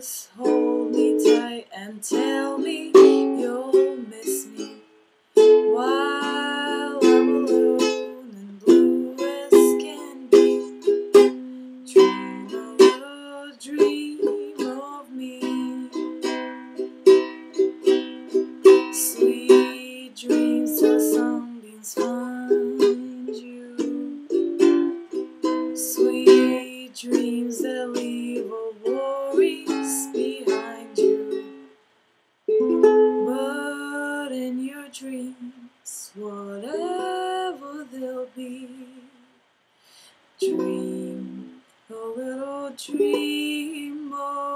Just hold dream, a little dream. Oh.